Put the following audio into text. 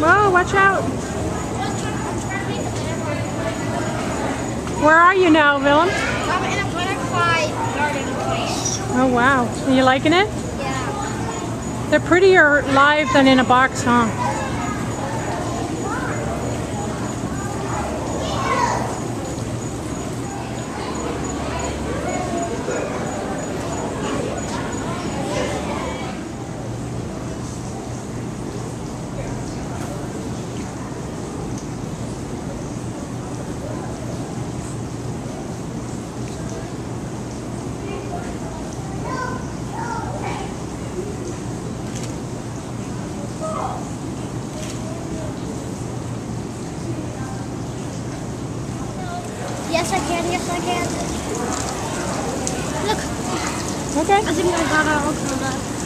watch out. Where are you now, Willem? I'm in a butterfly garden place. Oh wow. Are you liking it? Yeah. They're prettier live than in a box, huh? Yes, I can. Yes, I can. Look, Okay. I think I got it all covered.